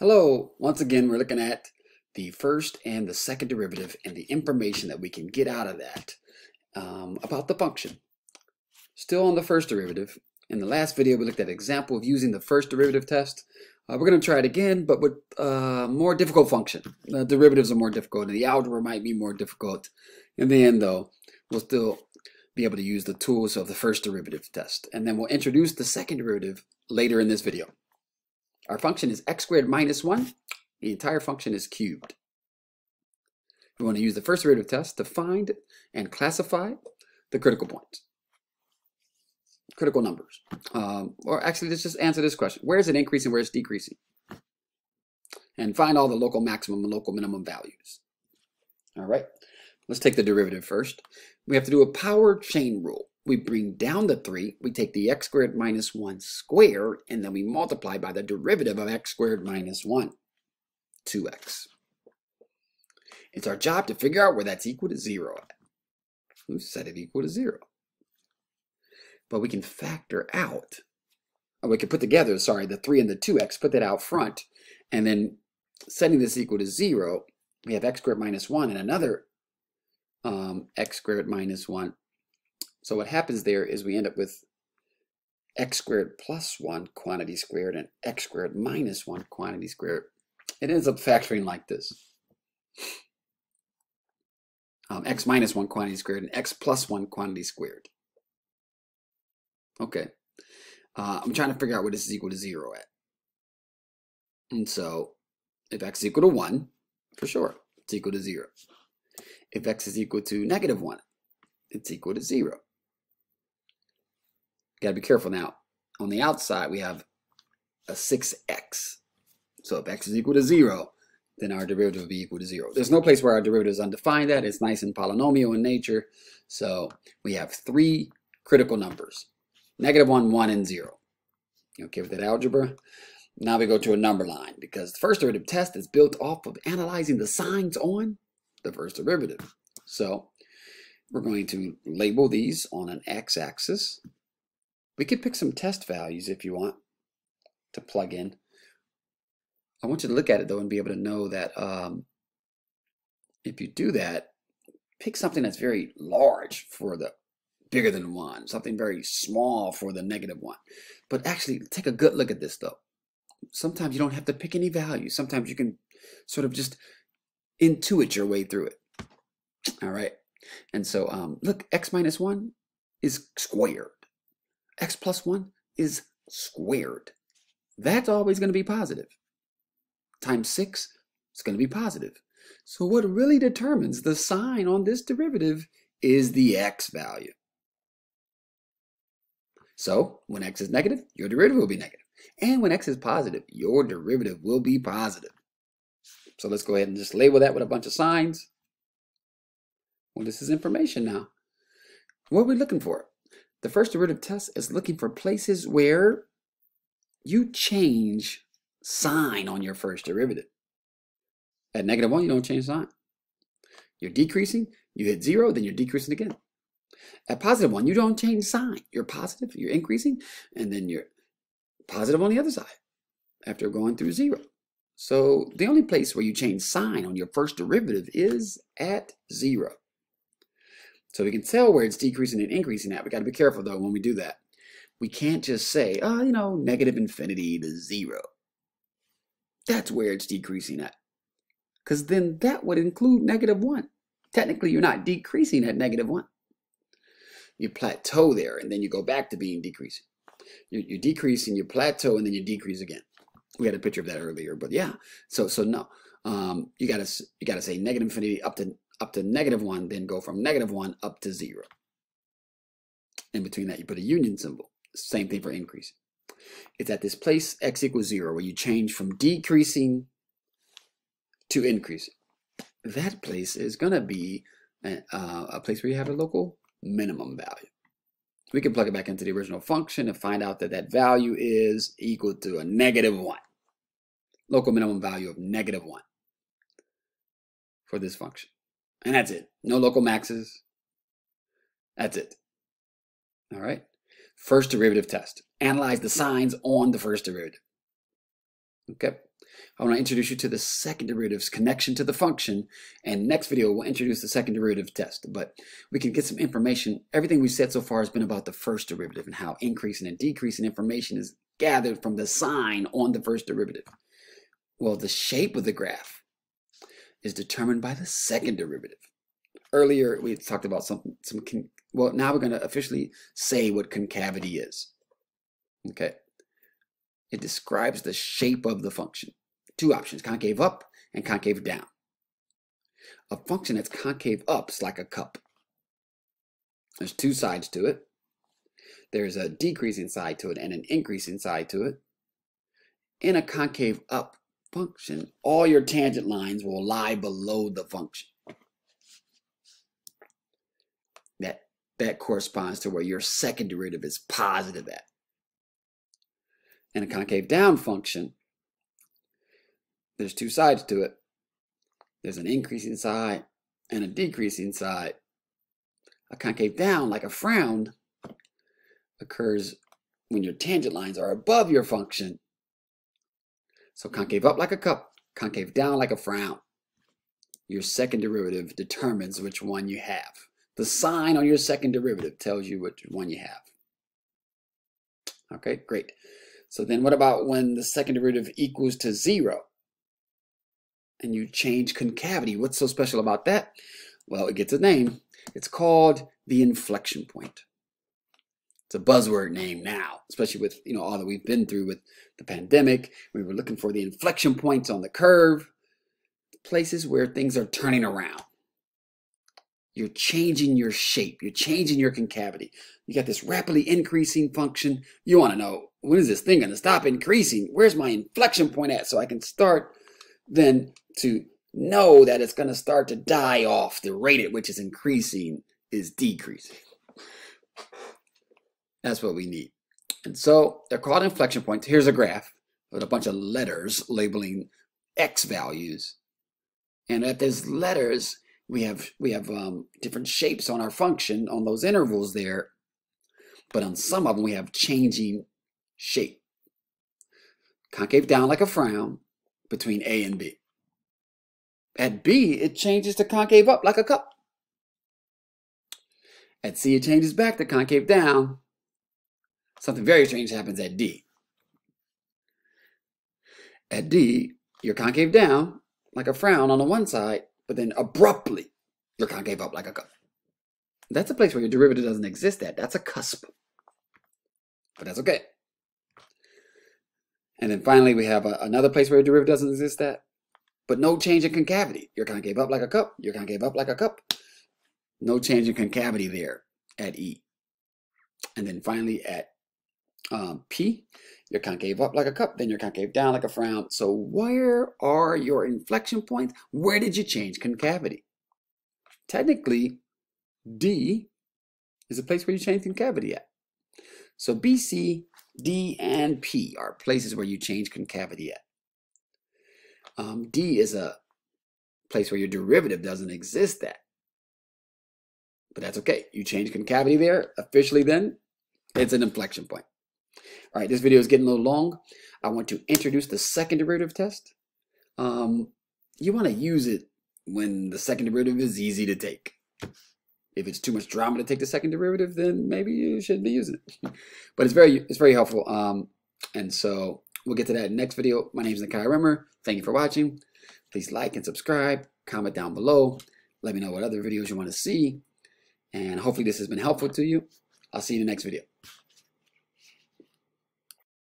Hello, once again we're looking at the first and the second derivative and the information that we can get out of that um, about the function. Still on the first derivative, in the last video we looked at an example of using the first derivative test. Uh, we're going to try it again, but with a uh, more difficult function. The derivatives are more difficult, and the algebra might be more difficult. In the end, though, we'll still be able to use the tools of the first derivative test. And then we'll introduce the second derivative later in this video. Our function is x squared minus 1. The entire function is cubed. We want to use the first derivative test to find and classify the critical points, critical numbers. Um, or actually, let's just answer this question. Where is it increasing, where is it decreasing? And find all the local maximum and local minimum values. All right, let's take the derivative first. We have to do a power chain rule we bring down the 3, we take the x squared minus 1 squared, and then we multiply by the derivative of x squared minus 1, 2x. It's our job to figure out where that's equal to 0 at. We've set it equal to 0. But we can factor out, or we can put together, sorry, the 3 and the 2x, put that out front, and then setting this equal to 0, we have x squared minus 1 and another um, x squared minus 1 so what happens there is we end up with x squared plus 1 quantity squared and x squared minus 1 quantity squared. It ends up factoring like this. Um, x minus 1 quantity squared and x plus 1 quantity squared. Okay. Uh, I'm trying to figure out what this is equal to 0 at. And so if x is equal to 1, for sure, it's equal to 0. If x is equal to negative 1, it's equal to 0 got to be careful now. On the outside, we have a 6x. So if x is equal to 0, then our derivative will be equal to 0. There's no place where our derivative is undefined at. It's nice and polynomial in nature. So we have three critical numbers. Negative 1, 1, and 0. You Okay with that algebra? Now we go to a number line because the first derivative test is built off of analyzing the signs on the first derivative. So we're going to label these on an x-axis we could pick some test values if you want to plug in. I want you to look at it though and be able to know that um, if you do that, pick something that's very large for the bigger than one, something very small for the negative one. But actually, take a good look at this though. Sometimes you don't have to pick any value. Sometimes you can sort of just intuit your way through it. All right. And so, um, look, x minus 1 is squared x plus 1 is squared. That's always going to be positive. Times 6 is going to be positive. So what really determines the sign on this derivative is the x value. So when x is negative, your derivative will be negative. And when x is positive, your derivative will be positive. So let's go ahead and just label that with a bunch of signs. Well, this is information now. What are we looking for? The first derivative test is looking for places where you change sign on your first derivative. At negative 1, you don't change sign. You're decreasing, you hit 0, then you're decreasing again. At positive 1, you don't change sign. You're positive, you're increasing, and then you're positive on the other side after going through 0. So the only place where you change sign on your first derivative is at 0. So we can tell where it's decreasing and increasing at. We got to be careful though when we do that. We can't just say, oh, you know, negative infinity to zero. That's where it's decreasing at. Because then that would include negative one. Technically, you're not decreasing at negative one. You plateau there, and then you go back to being decreasing. You're, you're decreasing, you plateau, and then you decrease again. We had a picture of that earlier, but yeah. So so no, um, you gotta you gotta say negative infinity up to up to negative 1, then go from negative 1 up to 0. In between that, you put a union symbol. Same thing for increase. It's at this place, x equals 0, where you change from decreasing to increasing. That place is going to be a, uh, a place where you have a local minimum value. We can plug it back into the original function and find out that that value is equal to a negative 1. Local minimum value of negative 1 for this function. And that's it. No local maxes. That's it. All right. First derivative test. Analyze the signs on the first derivative. Okay. I want to introduce you to the second derivative's connection to the function. And next video, we'll introduce the second derivative test. But we can get some information. Everything we've said so far has been about the first derivative and how increasing and decreasing information is gathered from the sign on the first derivative. Well, the shape of the graph is determined by the second derivative. Earlier, we talked about some, some well, now we're going to officially say what concavity is. Okay. It describes the shape of the function two options, concave up and concave down. A function that's concave up is like a cup. There's two sides to it. There's a decreasing side to it and an increasing side to it. In a concave up function, all your tangent lines will lie below the function. That, that corresponds to where your second derivative is positive at. In a concave down function, there's two sides to it. There's an increasing side and a decreasing side. A concave down, like a frown, occurs when your tangent lines are above your function. So concave up like a cup, concave down like a frown. Your second derivative determines which one you have. The sign on your second derivative tells you which one you have. Okay, great. So then what about when the second derivative equals to zero? and you change concavity. What's so special about that? Well, it gets a name. It's called the inflection point. It's a buzzword name now, especially with you know all that we've been through with the pandemic. We were looking for the inflection points on the curve, places where things are turning around. You're changing your shape. You're changing your concavity. You got this rapidly increasing function. You want to know when is this thing going to stop increasing? Where's my inflection point at so I can start then to know that it's going to start to die off. The rate at which it's increasing is decreasing. That's what we need. And so they're called inflection points. Here's a graph with a bunch of letters labeling x values. And at those letters, we have we have um, different shapes on our function on those intervals there. But on some of them, we have changing shape. Concave down like a frown between A and B. At B, it changes to concave up like a cup. At C, it changes back to concave down. Something very strange happens at D. At D, you're concave down like a frown on the one side, but then abruptly, you're concave up like a cup. That's a place where your derivative doesn't exist at. That's a cusp. But that's okay. And then finally, we have a, another place where your derivative doesn't exist at but no change in concavity. Your concave up like a cup, your concave up like a cup. No change in concavity there at E. And then finally at um, P, your concave up like a cup, then your concave down like a frown. So where are your inflection points? Where did you change concavity? Technically, D is a place where you change concavity at. So B, C, D, and P are places where you change concavity at. Um, D is a place where your derivative doesn't exist at. But that's okay. You change concavity there. Officially then, it's an inflection point. All right, this video is getting a little long. I want to introduce the second derivative test. Um, you want to use it when the second derivative is easy to take. If it's too much drama to take the second derivative, then maybe you shouldn't be using it. but it's very it's very helpful. Um, and so We'll get to that next video. My name is Nakia Rimmer. Thank you for watching. Please like and subscribe. Comment down below. Let me know what other videos you want to see. And hopefully this has been helpful to you. I'll see you in the next video.